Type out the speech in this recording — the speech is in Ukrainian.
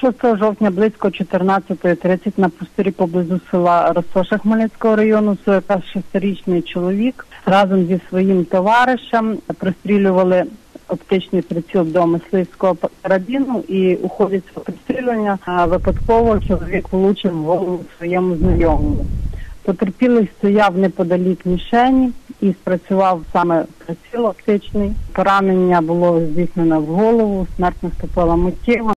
6 жовтня близько 14.30 на пустирі поблизу села Росоша Хмельницького району 46-річний чоловік разом зі своїм товаришем пристрілювали оптичний приціл до мисливського карабіну і у ході цього пристрілювання випадково чоловік влучив в голову своєму знайомому. Потерпілий стояв неподалік мішені і спрацював саме приціл оптичний. Поранення було здійснено в голову, смерть наступила миттєво.